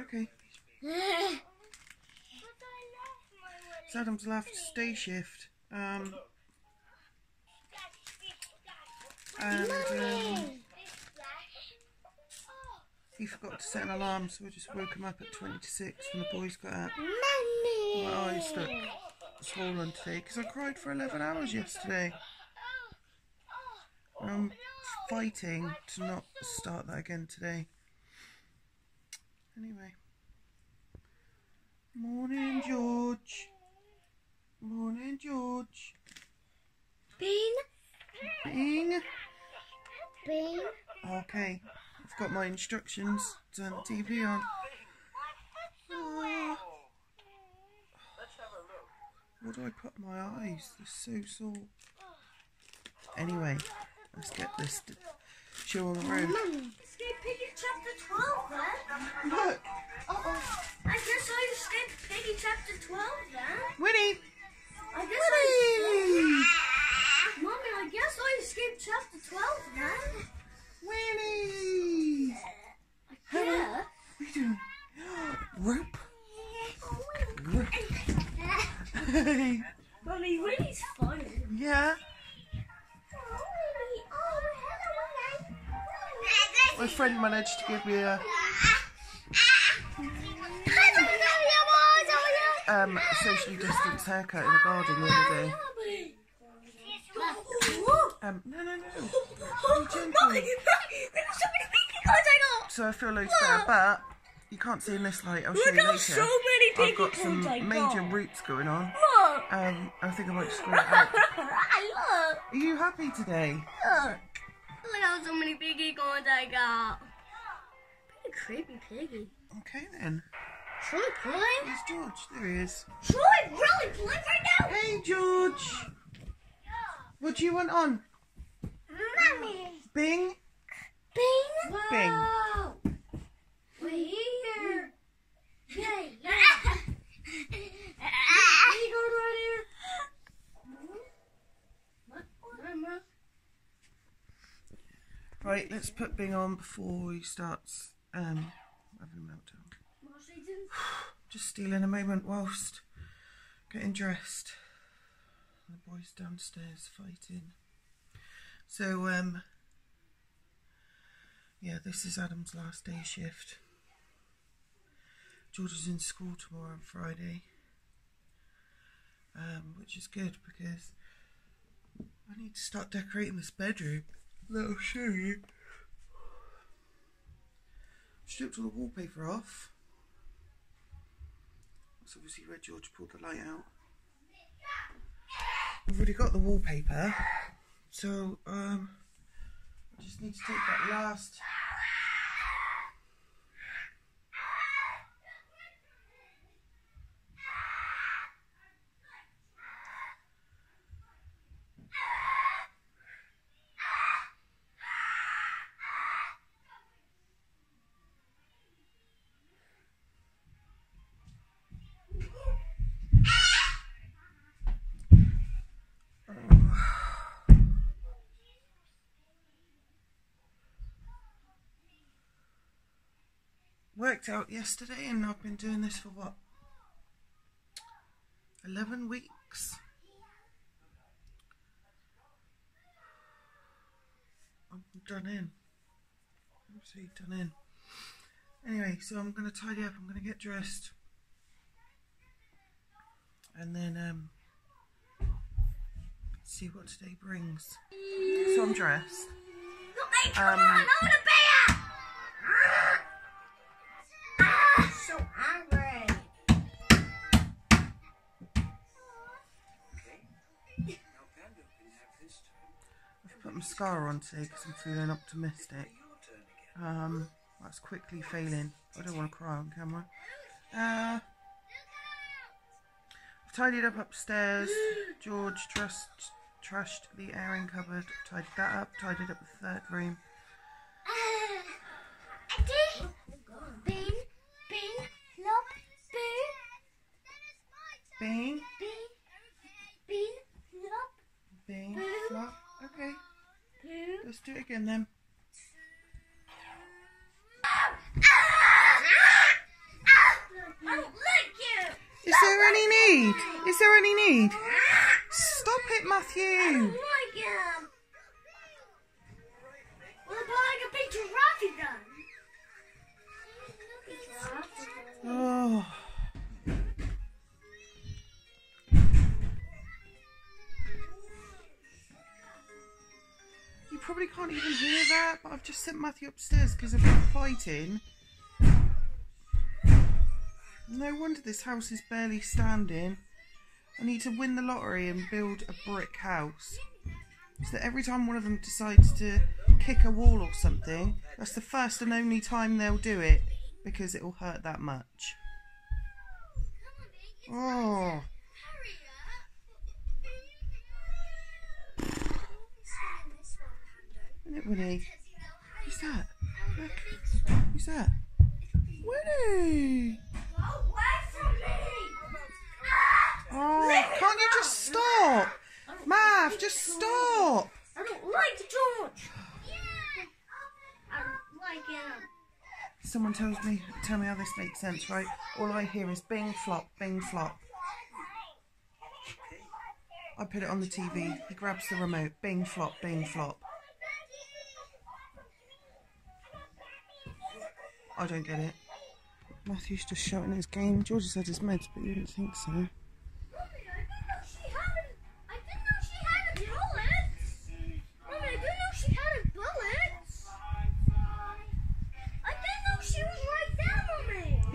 Okay. It's Adam's left day shift. Um, and um, he forgot to set an alarm, so I just woke him up at 20 to 6 when the boys got up. My eyes look swollen today because I cried for 11 hours yesterday. I'm fighting to not start that again today. Anyway. Morning, George. Morning, George. Bean, Bing. bean. Okay, I've got my instructions. Turn the TV on. What do I put my eyes? They're so sore. Anyway, let's get this show on the road. Escape Piggy chapter 12 then. Look! Uh-oh. I guess I escaped Piggy chapter 12 managed to give me a um, socially distanced haircut in the garden the other day. Um, no, no, no. So I feel loads better, but you can't see in this light. I'll show Look you how later. so many I've got some major got. roots going on. Look. Um, I think I might just it out. Look. Are you happy today? Look. Look how so many piggy coins I got. Creepy piggy. Okay then. Should I play? Where's George? There he is. I really play right now? Hey George! What do you want on? Mommy. Bing? Bing. Bing. We're here. Yay. Yeah. Piggy cone right here. Mama. Right, let's put Bing on before he starts um, having a meltdown. Just stealing a moment whilst getting dressed. The boys downstairs fighting. So, um, yeah, this is Adam's last day shift. George is in school tomorrow and Friday, um, which is good because I need to start decorating this bedroom. That I'll show you. Stripped all the wallpaper off. That's obviously where George pulled the light out. I've already got the wallpaper, so um, I just need to take that last. Worked out yesterday, and I've been doing this for what? 11 weeks. I'm done in. I'm absolutely done in. Anyway, so I'm going to tidy up, I'm going to get dressed. And then, um, see what today brings. So I'm dressed. Um, so angry. I've put mascara on today because I'm feeling optimistic. Um, that's quickly failing. I don't want to cry on camera. Uh, I've tidied up upstairs. George trust, trashed the airing cupboard. Tidied that up. Tidied up the third room. Bang. Bang. Bang. Flop. Bang. Boom. Flop. Okay. Boom. Let's do it again then. Is there any need? Is there any need? Stop it, Matthew. Probably can't even hear that, but I've just sent Matthew upstairs because they've been fighting. No wonder this house is barely standing. I need to win the lottery and build a brick house. So that every time one of them decides to kick a wall or something, that's the first and only time they'll do it because it will hurt that much. Oh. Isn't it, Winnie? Who's that? Look. Who's that? Winnie! Oh, can't you just stop? Mav, just stop. I don't like George. Yeah. I don't like him. Someone tells me, tell me how this makes sense, right? All I hear is bing flop, bing flop. I put it on the TV. He grabs the remote. Bing flop, bing flop. I don't get it. Matthew's just shouting his game. George has had his meds, but you didn't think so.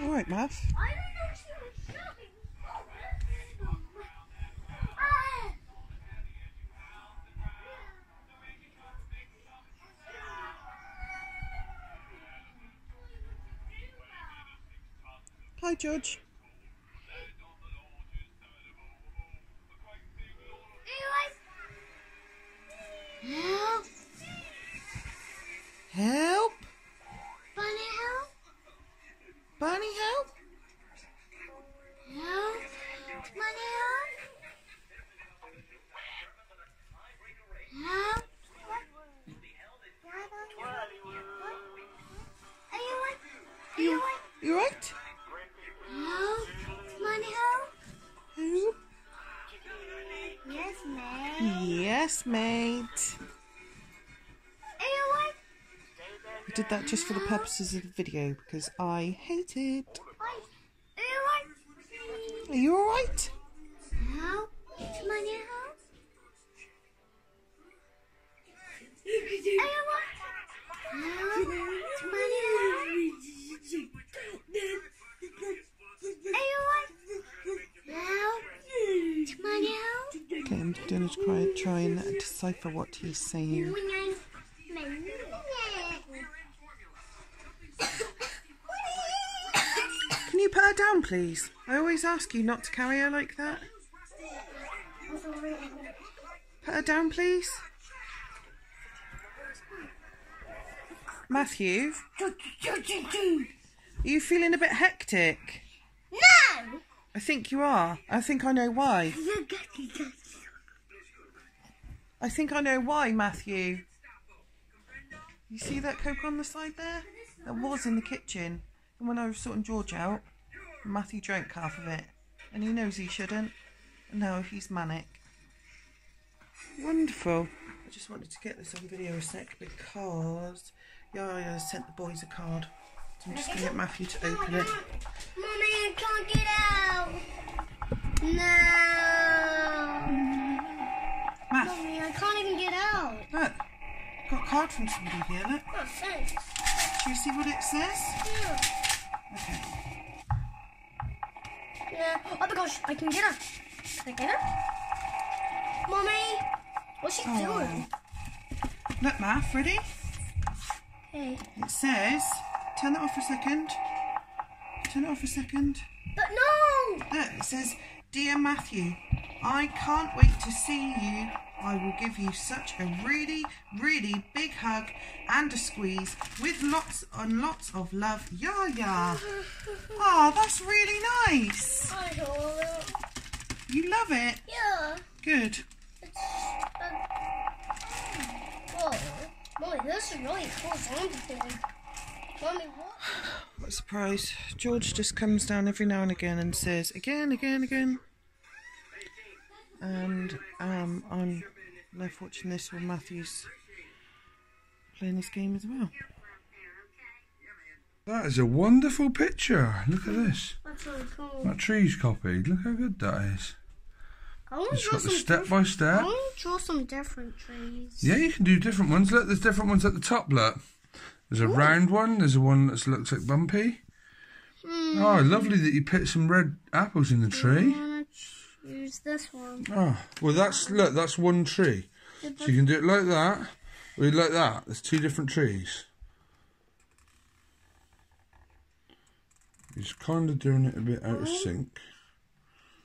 All right, Hi, George. Did that just for the purposes of the video because I hate it. Are you right? Are you alright? Help! Money help! Are you right? Help! Money help! Okay, I'm going to try, try and decipher what he's saying. Can you put her down, please? I always ask you not to carry her like that. Put her down, please. Matthew? Are you feeling a bit hectic? No! I think you are. I think I know why. I think I know why, Matthew. You see that Coke on the side there? That was in the kitchen. And when I was sorting George out, Matthew drank half of it. And he knows he shouldn't. And now he's manic. Wonderful. I just wanted to get this on video a sec because Yaya sent the boys a card. So I'm just going to get Matthew to open it. Mommy, I can't get out. No. Matt. Mommy, I can't even get out. Look. Got a card from somebody here, look. Oh, thanks. Do you see what it says? Yeah. Okay. Yeah. Oh my gosh, I can get her. Can I get her? Mommy, what's she Oh. doing? Look, Matt, ready? Hey. It says, turn that off for a second. Turn it off for a second. But no! Look, it says, Dear Matthew, I can't wait to see you. I will give you such a really, really big hug and a squeeze with lots and lots of love. Yeah, yeah. Oh, that's really nice. I hold it. You love it. Yeah. Good. It's, whoa. Mommy, this is really cool zombie thing. Mommy, what? What a surprise. George just comes down every now and again and says, again, again, again. and um, I'm left watching this while Matthew's playing this game as well. That is a wonderful picture. Look at this. That's really cool. That tree's copied. Look how good that is. I want to draw got the some. step diff- by I want to draw some different trees. Yeah, you can do different ones. Look, there's different ones at the top. Look, there's a round one. There's a one that looks like bumpy. Hmm. Oh, lovely that you put some red apples in the I tree. want choose this one. Oh, well, that's look, that's one tree. So you can do it like that, or like that. There's two different trees. He's kind of doing it a bit out of sync.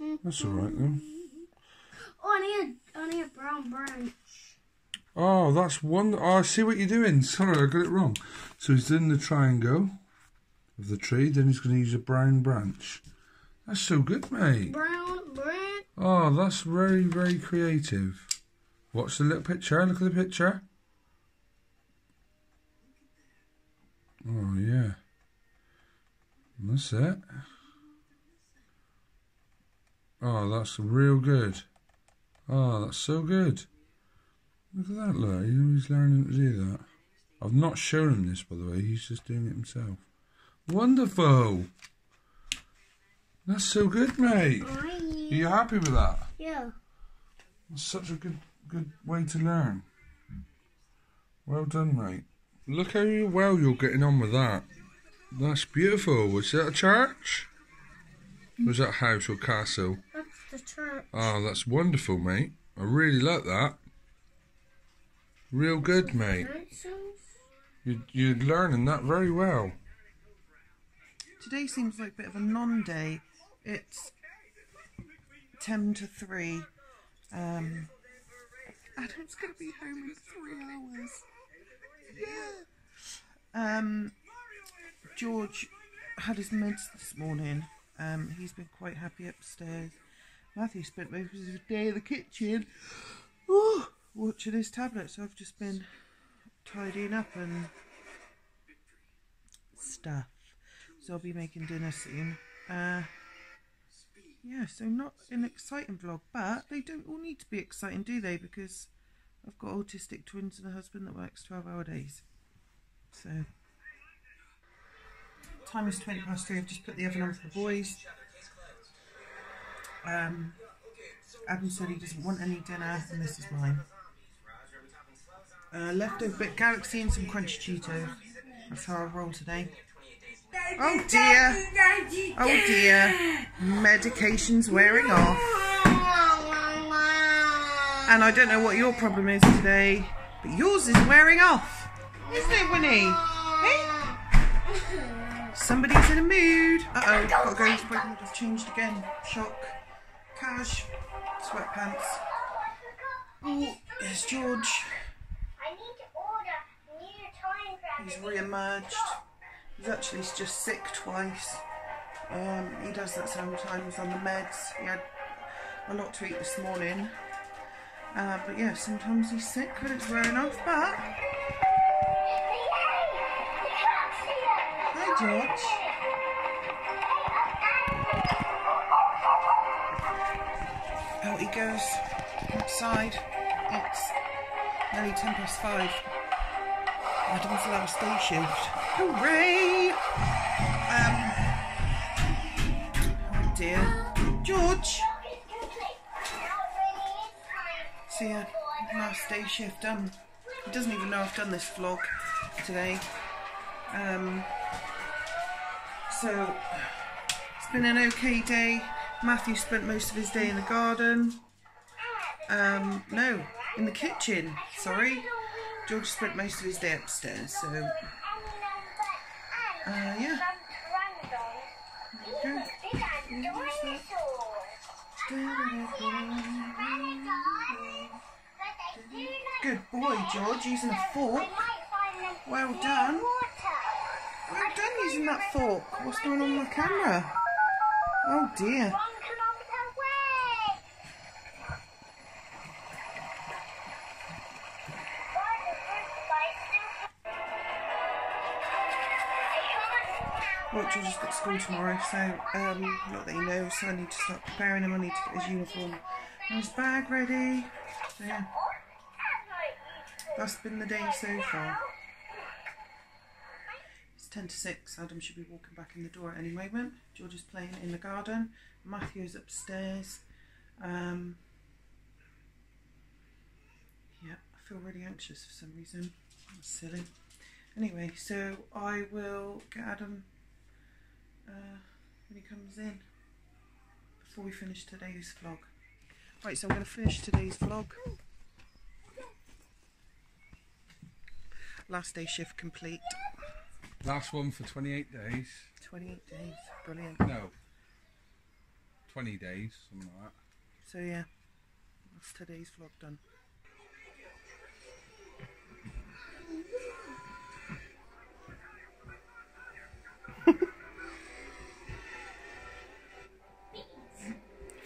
Mm-hmm. That's all right then. Oh, I need a, I need a brown branch. Oh, that's one. Oh, I see what you're doing. Sorry, I got it wrong. So he's doing the triangle of the tree, then he's going to use a brown branch. That's so good, mate. Brown. Oh, that's very, very creative. Watch the little picture. Look at the picture. Oh, yeah. That's it. Oh, that's real good. Oh, that's so good. Look at that, look. He's learning to do that. I've not shown him this, by the way. He's just doing it himself. Wonderful. That's so good, mate. Are you happy with that? yeah. It's such a good good way to learn. Well done, mate. Look how well you're getting on with that. That's beautiful. Was that a church? Was that a house or castle? That's the church. Oh, that's wonderful, mate. I really like that. Real good, mate. Pencils. You, you're learning that very well. Today seems like a bit of a non-day. It's ten to three. Um, Adam's gonna be home in three hours. Yeah. Um, George had his meds this morning. Um, he's been quite happy upstairs. Matthew spent most of his day in the kitchen, ooh, watching his tablet. So I've just been tidying up and stuff. So I'll be making dinner soon. Uh, yeah, so not an exciting vlog, but they don't all need to be exciting, do they? Because I've got autistic twins and a husband that works 12 hour days. So, time is 20 past three. I've just put the oven on for the boys. Um, Adam said he doesn't want any dinner, and this is mine. Uh, leftover bit Galaxy and some crunchy Cheetos. That's how I roll today. Oh dear. Oh dear. Medication's wearing off. And I don't know what your problem is today, but yours is wearing off. Isn't it, Winnie? Hey? Somebody's in a mood. Uh oh, gotta go into break. I've changed again. Shock. Cash. Sweatpants. Oh, there's George. I need to order new time He's re-emerged. He's actually just sick twice. Um, he does that sometimes on the meds. He had a lot to eat this morning. Uh, but yeah, sometimes he's sick when it's wearing off. But hi, George. Out he goes outside. It's nearly ten past five. Adam's last day shift. Hooray! Um. Oh dear. George! See yeah, last day shift done. He doesn't even know I've done this vlog today. Um. So, it's been an okay day. Matthew spent most of his day in the garden. Um, no, in the kitchen, sorry. George spent most of his day upstairs, so uh, yeah. Good boy, George, using a fork. Well done. Well done using that fork. What's going on with the camera? Oh dear. Well, George's got school tomorrow, so um, not that he knows, so I need to start preparing him. I need to get his uniform and His bag ready. So yeah. That's been the day so far. It's 10 to 6. Adam should be walking back in the door at any moment. George is playing in the garden. Matthew's upstairs. Um, yeah, I feel really anxious for some reason. That's silly. Anyway, so I will get Adam uh, when he comes in before we finish today's vlog. Right, so I'm going to finish today's vlog. Last day shift complete. Last one for 28 days. 28 days. Brilliant. No. 20 days, something like that. So yeah, that's today's vlog done.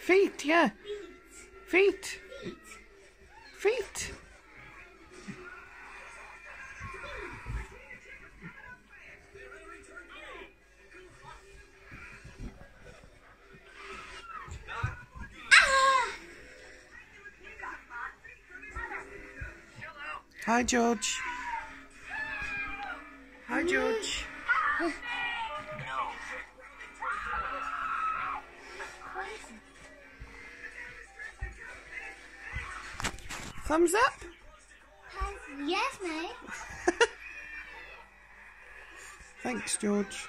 Feet, yeah. Feet. Feet. Hi, George. Thumbs up. Yes, mate. Thanks, George.